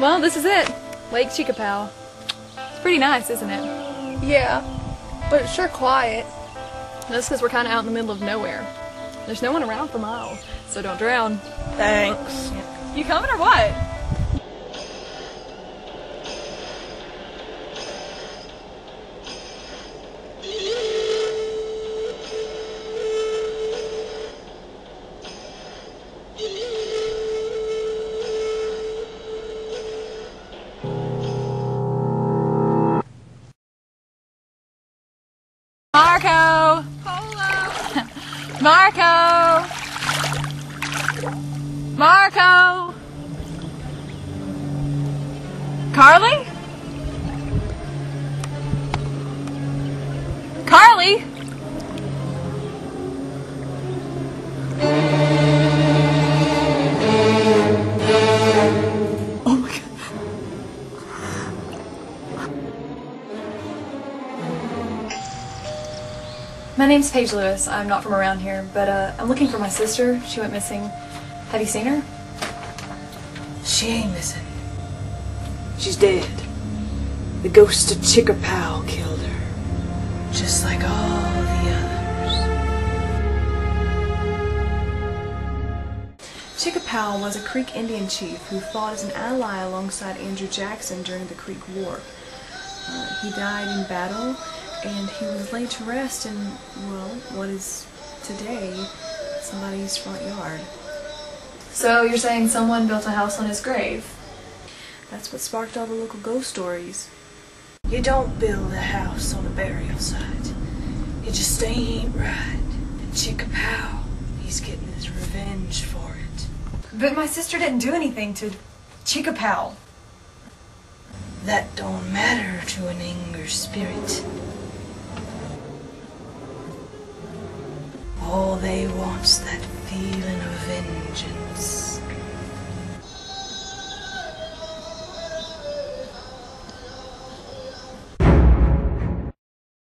Well, this is it. Lake Chickapow. It's pretty nice, isn't it? Yeah, but it's sure quiet. That's because we're kind of out in the middle of nowhere. There's no one around for miles, so don't drown. Thanks. You coming or what? Marco! Marco! Carly? My name's Paige Lewis. I'm not from around here, but uh, I'm looking for my sister. She went missing. Have you seen her? She ain't missing. She's dead. The ghost of Chickapow killed her. Just like all the others. Chickapow was a Creek Indian chief who fought as an ally alongside Andrew Jackson during the Creek War. Uh, he died in battle, and he was laid to rest in, well, what is today somebody's front yard. So you're saying someone built a house on his grave? That's what sparked all the local ghost stories. You don't build a house on a burial site. It just ain't right. And Chickapow, he's getting his revenge for it. But my sister didn't do anything to Chickapow. That don't matter to an anger spirit. Want's that feeling of vengeance.